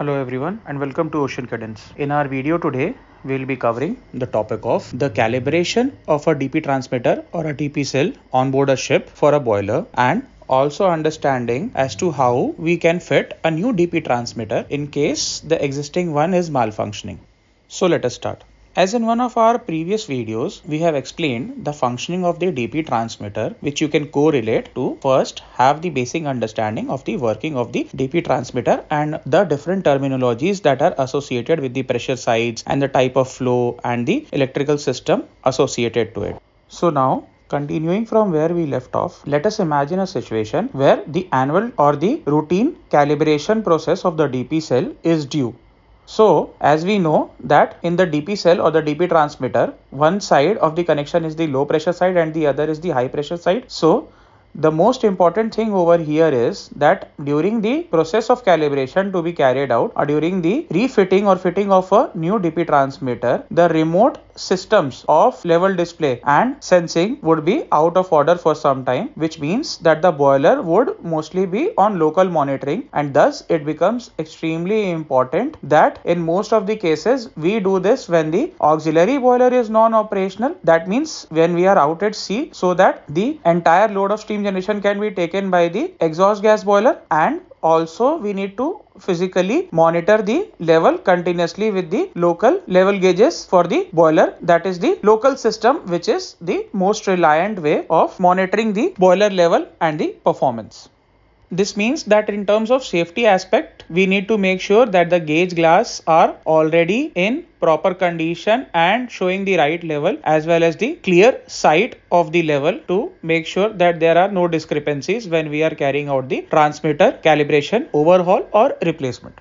Hello everyone and welcome to Ocean Cadence. In our video today, we'll be covering the topic of the calibration of a DP transmitter or a DP cell on board a ship for a boiler and also understanding as to how we can fit a new DP transmitter in case the existing one is malfunctioning. So let us start. As in one of our previous videos, we have explained the functioning of the DP transmitter, which you can correlate to first have the basic understanding of the working of the DP transmitter and the different terminologies that are associated with the pressure sides and the type of flow and the electrical system associated to it. So now Continuing from where we left off, let us imagine a situation where the annual or the routine calibration process of the DP cell is due so as we know that in the DP cell or the DP transmitter, one side of the connection is the low pressure side and the other is the high pressure side. So the most important thing over here is that during the process of calibration to be carried out or during the refitting or fitting of a new DP transmitter, the remote systems of level display and sensing would be out of order for some time which means that the boiler would mostly be on local monitoring and thus it becomes extremely important that in most of the cases we do this when the auxiliary boiler is non-operational. That means when we are out at sea so that the entire load of steam generation can be taken by the exhaust gas boiler and also we need to physically monitor the level continuously with the local level gauges for the boiler that is the local system which is the most reliant way of monitoring the boiler level and the performance. This means that in terms of safety aspect, we need to make sure that the gauge glass are already in proper condition and showing the right level as well as the clear sight of the level to make sure that there are no discrepancies when we are carrying out the transmitter calibration overhaul or replacement.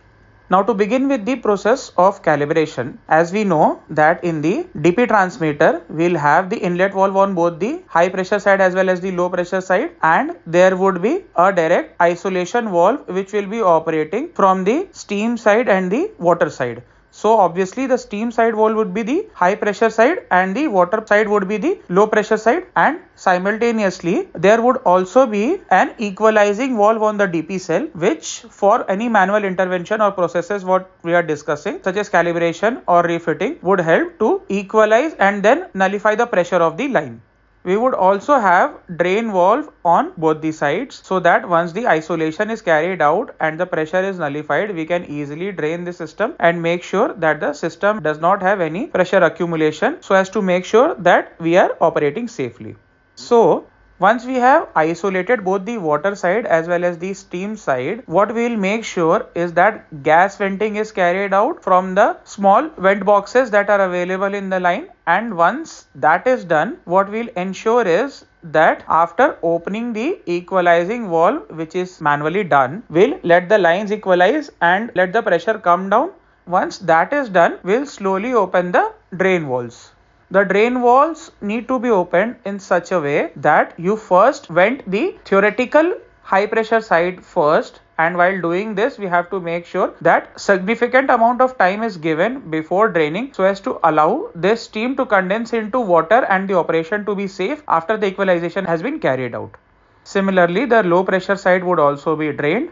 Now to begin with the process of calibration, as we know that in the DP transmitter, we'll have the inlet valve on both the high pressure side as well as the low pressure side and there would be a direct isolation valve which will be operating from the steam side and the water side. So obviously the steam side valve would be the high pressure side and the water side would be the low pressure side and simultaneously there would also be an equalizing valve on the DP cell which for any manual intervention or processes what we are discussing such as calibration or refitting would help to equalize and then nullify the pressure of the line. We would also have drain valve on both the sides so that once the isolation is carried out and the pressure is nullified, we can easily drain the system and make sure that the system does not have any pressure accumulation so as to make sure that we are operating safely. So once we have isolated both the water side as well as the steam side, what we will make sure is that gas venting is carried out from the small vent boxes that are available in the line. And once that is done, what we'll ensure is that after opening the equalizing valve, which is manually done, we'll let the lines equalize and let the pressure come down. Once that is done, we'll slowly open the drain valves. The drain valves need to be opened in such a way that you first vent the theoretical high pressure side first and while doing this we have to make sure that significant amount of time is given before draining so as to allow this steam to condense into water and the operation to be safe after the equalization has been carried out. Similarly the low pressure side would also be drained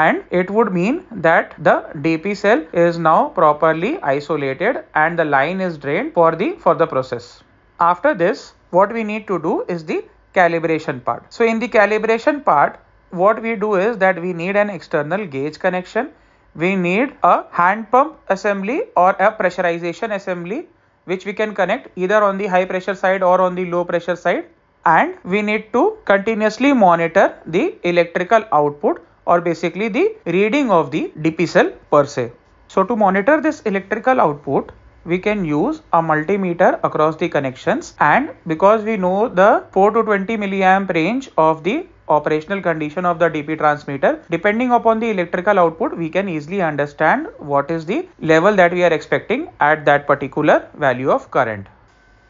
and it would mean that the DP cell is now properly isolated and the line is drained for the for the process. After this what we need to do is the calibration part. So in the calibration part what we do is that we need an external gauge connection. We need a hand pump assembly or a pressurization assembly which we can connect either on the high pressure side or on the low pressure side and we need to continuously monitor the electrical output or basically the reading of the DP cell per se. So to monitor this electrical output, we can use a multimeter across the connections and because we know the 4 to 20 milliamp range of the operational condition of the DP transmitter, depending upon the electrical output, we can easily understand what is the level that we are expecting at that particular value of current.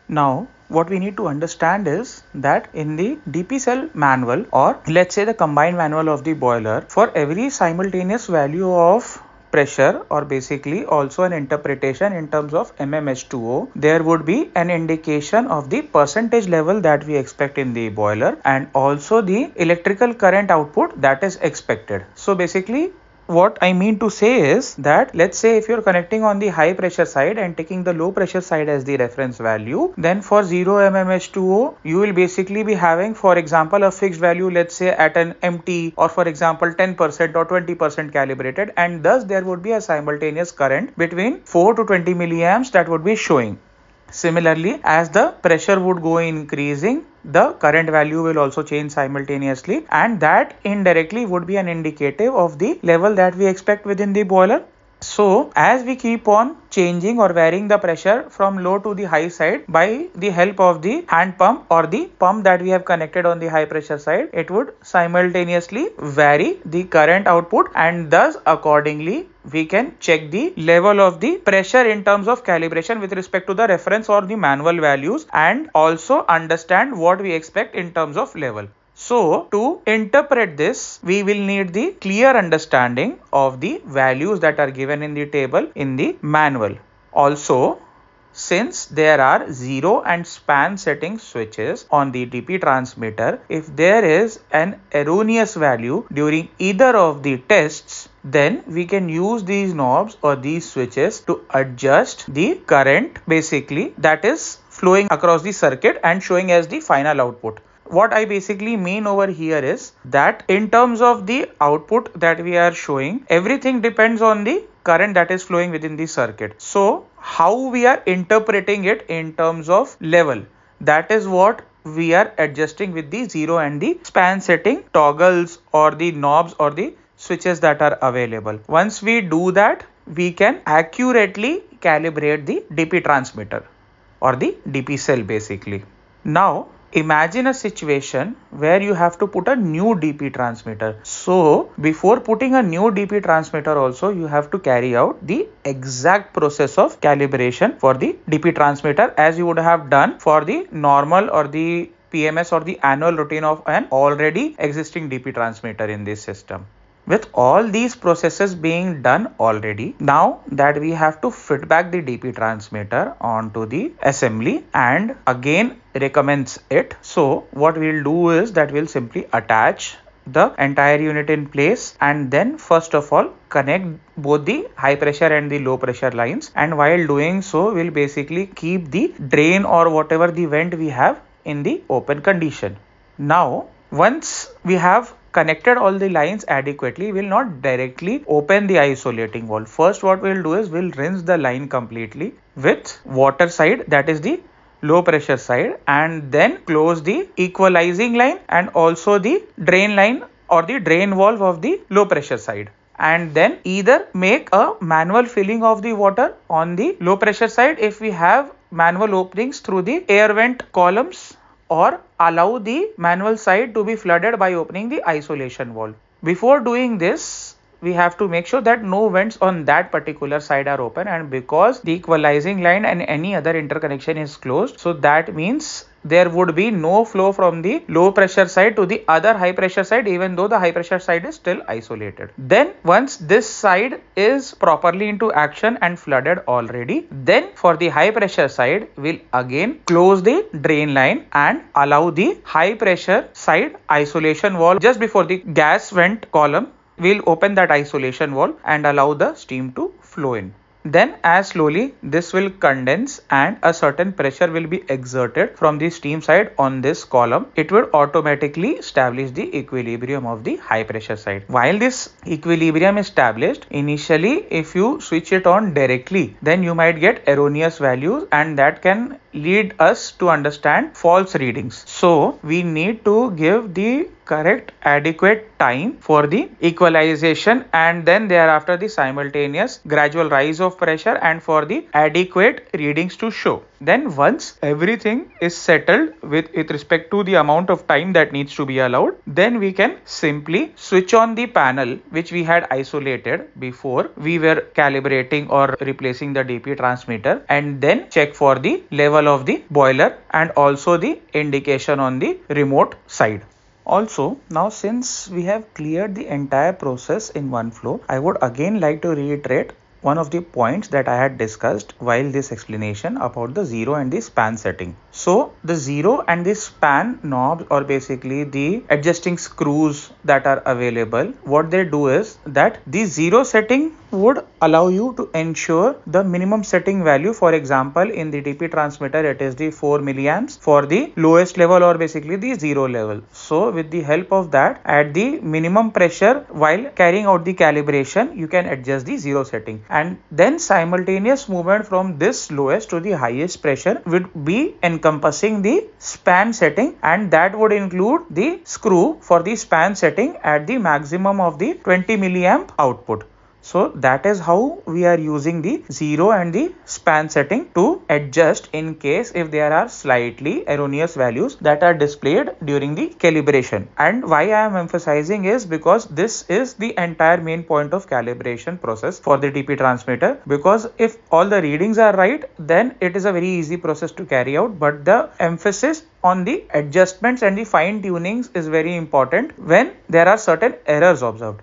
Now, what we need to understand is that in the DP cell manual or let's say the combined manual of the boiler for every simultaneous value of pressure or basically also an interpretation in terms of mmH2O there would be an indication of the percentage level that we expect in the boiler and also the electrical current output that is expected. So basically what I mean to say is that let's say if you're connecting on the high pressure side and taking the low pressure side as the reference value, then for 0 mmH2O, you will basically be having, for example, a fixed value, let's say at an empty or for example 10% or 20% calibrated and thus there would be a simultaneous current between 4 to 20 milliamps that would be showing. Similarly, as the pressure would go increasing, the current value will also change simultaneously and that indirectly would be an indicative of the level that we expect within the boiler. So as we keep on changing or varying the pressure from low to the high side by the help of the hand pump or the pump that we have connected on the high pressure side, it would simultaneously vary the current output and thus accordingly we can check the level of the pressure in terms of calibration with respect to the reference or the manual values and also understand what we expect in terms of level. So to interpret this, we will need the clear understanding of the values that are given in the table in the manual. Also, since there are zero and span setting switches on the DP transmitter, if there is an erroneous value during either of the tests, then we can use these knobs or these switches to adjust the current basically that is flowing across the circuit and showing as the final output what I basically mean over here is that in terms of the output that we are showing, everything depends on the current that is flowing within the circuit. So how we are interpreting it in terms of level, that is what we are adjusting with the zero and the span setting toggles or the knobs or the switches that are available. Once we do that, we can accurately calibrate the DP transmitter or the DP cell basically. Now imagine a situation where you have to put a new DP transmitter. So before putting a new DP transmitter also you have to carry out the exact process of calibration for the DP transmitter as you would have done for the normal or the PMS or the annual routine of an already existing DP transmitter in this system. With all these processes being done already, now that we have to fit back the DP transmitter onto the assembly and again recommends it. So what we'll do is that we'll simply attach the entire unit in place and then first of all connect both the high pressure and the low pressure lines and while doing so we'll basically keep the drain or whatever the vent we have in the open condition. Now once we have connected all the lines adequately, we'll not directly open the isolating valve. First what we'll do is we'll rinse the line completely with water side that is the low pressure side and then close the equalizing line and also the drain line or the drain valve of the low pressure side and then either make a manual filling of the water on the low pressure side if we have manual openings through the air vent columns or allow the manual side to be flooded by opening the isolation valve. Before doing this, we have to make sure that no vents on that particular side are open and because the equalizing line and any other interconnection is closed so that means there would be no flow from the low pressure side to the other high pressure side even though the high pressure side is still isolated. Then once this side is properly into action and flooded already then for the high pressure side we'll again close the drain line and allow the high pressure side isolation valve just before the gas vent column we'll open that isolation valve and allow the steam to flow in. Then as slowly this will condense and a certain pressure will be exerted from the steam side on this column. It will automatically establish the equilibrium of the high pressure side. While this equilibrium is established, initially if you switch it on directly, then you might get erroneous values and that can lead us to understand false readings. So we need to give the correct adequate time for the equalization and then thereafter the simultaneous gradual rise of pressure and for the adequate readings to show. Then once everything is settled with, with respect to the amount of time that needs to be allowed, then we can simply switch on the panel which we had isolated before we were calibrating or replacing the DP transmitter and then check for the level of the boiler and also the indication on the remote side. Also, now since we have cleared the entire process in one flow, I would again like to reiterate one of the points that I had discussed while this explanation about the zero and the span setting. So the zero and the span knobs or basically the adjusting screws that are available, what they do is that the zero setting would allow you to ensure the minimum setting value. For example, in the DP transmitter, it is the 4 milliamps for the lowest level or basically the zero level. So with the help of that, at the minimum pressure while carrying out the calibration, you can adjust the zero setting and then simultaneous movement from this lowest to the highest pressure would be in encompassing the span setting and that would include the screw for the span setting at the maximum of the 20 milliamp output. So that is how we are using the 0 and the span setting to adjust in case if there are slightly erroneous values that are displayed during the calibration. And why I am emphasizing is because this is the entire main point of calibration process for the DP transmitter. Because if all the readings are right then it is a very easy process to carry out. But the emphasis on the adjustments and the fine tunings is very important when there are certain errors observed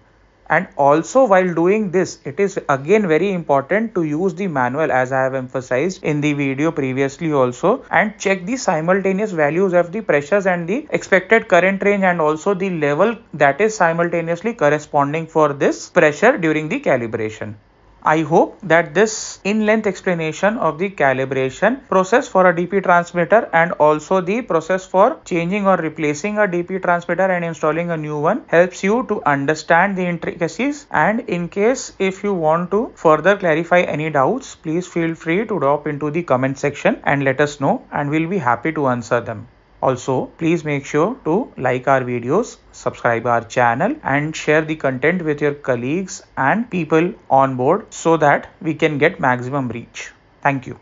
and also while doing this it is again very important to use the manual as I have emphasized in the video previously also and check the simultaneous values of the pressures and the expected current range and also the level that is simultaneously corresponding for this pressure during the calibration. I hope that this in-length explanation of the calibration process for a DP transmitter and also the process for changing or replacing a DP transmitter and installing a new one helps you to understand the intricacies and in case if you want to further clarify any doubts please feel free to drop into the comment section and let us know and we'll be happy to answer them. Also, please make sure to like our videos, subscribe our channel and share the content with your colleagues and people on board so that we can get maximum reach. Thank you.